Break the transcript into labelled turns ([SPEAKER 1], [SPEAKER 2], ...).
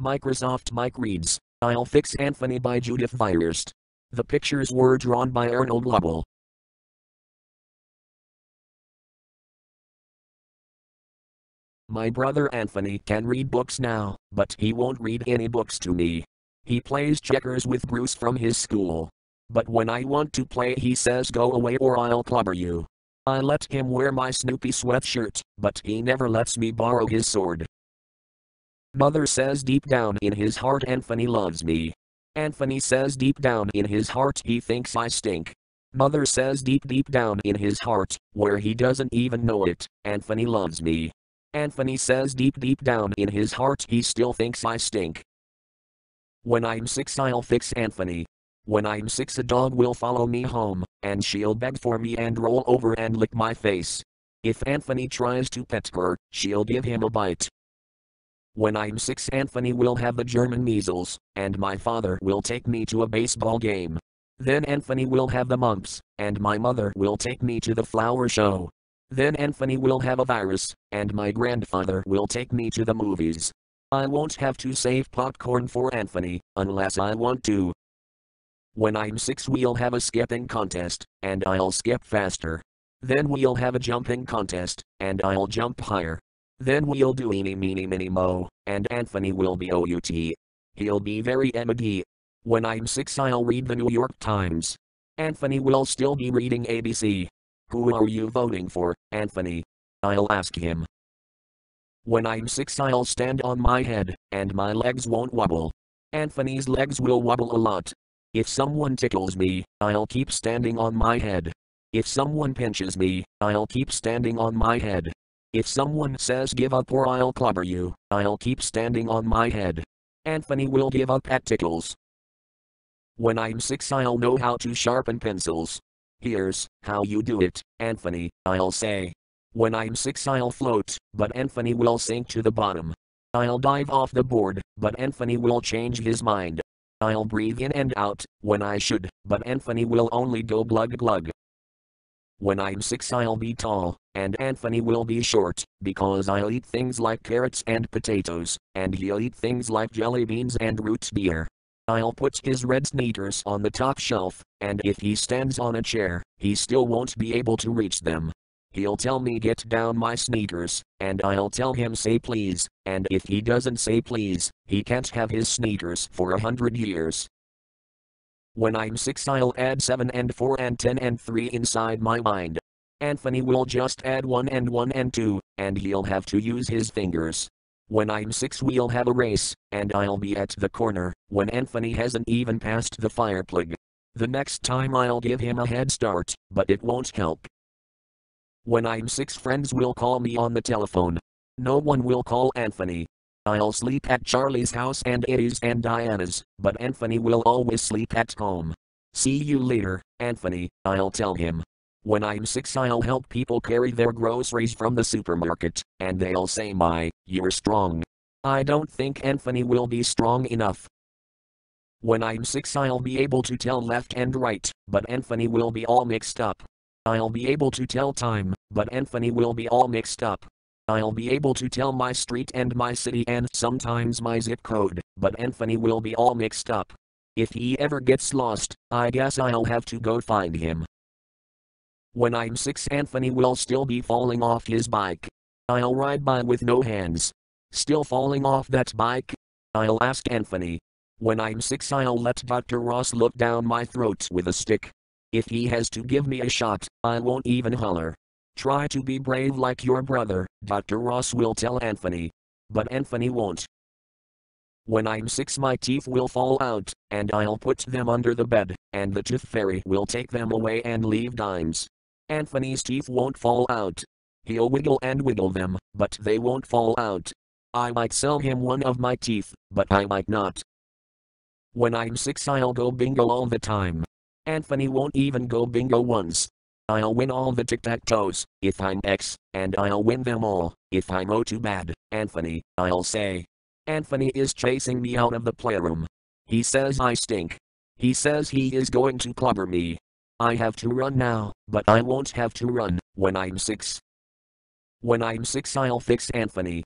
[SPEAKER 1] Microsoft Mike reads, I'll Fix Anthony by Judith Viorst. The pictures were drawn by Arnold Lobel. My brother Anthony can read books now, but he won't read any books to me. He plays checkers with Bruce from his school. But when I want to play, he says, Go away or I'll clobber you. I let him wear my Snoopy sweatshirt, but he never lets me borrow his sword. Mother says deep down in his heart Anthony loves me. Anthony says deep down in his heart he thinks I stink. Mother says deep deep down in his heart, where he doesn't even know it, Anthony loves me. Anthony says deep deep down in his heart he still thinks I stink. When I'm six I'll fix Anthony. When I'm six a dog will follow me home, and she'll beg for me and roll over and lick my face. If Anthony tries to pet her, she'll give him a bite. When I'm six Anthony will have the German measles, and my father will take me to a baseball game. Then Anthony will have the mumps, and my mother will take me to the flower show. Then Anthony will have a virus, and my grandfather will take me to the movies. I won't have to save popcorn for Anthony, unless I want to. When I'm six, we'll have a skipping contest, and I'll skip faster. Then we'll have a jumping contest, and I'll jump higher. Then we'll do eeny meeny miny mo, and Anthony will be OUT. He'll be very MD. When I'm six, I'll read the New York Times. Anthony will still be reading ABC. Who are you voting for, Anthony? I'll ask him. When I'm six, I'll stand on my head, and my legs won't wobble. Anthony's legs will wobble a lot. If someone tickles me, I'll keep standing on my head. If someone pinches me, I'll keep standing on my head. If someone says give up or I'll clobber you, I'll keep standing on my head. Anthony will give up at tickles. When I'm six, I'll know how to sharpen pencils. Here's how you do it, Anthony, I'll say. When I'm six, I'll float, but Anthony will sink to the bottom. I'll dive off the board, but Anthony will change his mind. I'll breathe in and out when I should, but Anthony will only go glug glug. When I'm six, I'll be tall, and Anthony will be short, because I'll eat things like carrots and potatoes, and he'll eat things like jelly beans and root beer. I'll put his red sneakers on the top shelf, and if he stands on a chair, he still won't be able to reach them. He'll tell me get down my sneakers, and I'll tell him say please, and if he doesn't say please, he can't have his sneakers for a hundred years. When I'm six, I'll add seven and four and ten and three inside my mind. Anthony will just add one and one and two, and he'll have to use his fingers. When I'm six, we'll have a race, and I'll be at the corner, when Anthony hasn't even passed the fire plug. The next time I'll give him a head start, but it won't help. When I'm six, friends will call me on the telephone. No one will call Anthony. I'll sleep at Charlie's house and Eddie's and Diana's, but Anthony will always sleep at home. See you later, Anthony, I'll tell him. When I'm six, I'll help people carry their groceries from the supermarket, and they'll say, My, you're strong. I don't think Anthony will be strong enough. When I'm six, I'll be able to tell left and right, but Anthony will be all mixed up. I'll be able to tell time, but Anthony will be all mixed up. I'll be able to tell my street and my city and sometimes my zip code, but Anthony will be all mixed up. If he ever gets lost, I guess I'll have to go find him. When I'm six, Anthony will still be falling off his bike. I'll ride by with no hands. Still falling off that bike? I'll ask Anthony. When I'm six, I'll let Dr. Ross look down my throat with a stick. If he has to give me a shot, I won't even holler. Try to be brave like your brother, Dr. Ross will tell Anthony. But Anthony won't. When I'm six, my teeth will fall out, and I'll put them under the bed, and the tooth fairy will take them away and leave dimes. Anthony's teeth won't fall out. He'll wiggle and wiggle them, but they won't fall out. I might sell him one of my teeth, but I might not. When I'm six, I'll go bingo all the time. Anthony won't even go bingo once. I'll win all the tic tac toes, if I'm X, and I'll win them all, if I'm O too bad, Anthony, I'll say. Anthony is chasing me out of the playroom. He says I stink. He says he is going to clobber me, I have to run now, but I won't have to run when I'm six. When I'm six, I'll fix Anthony.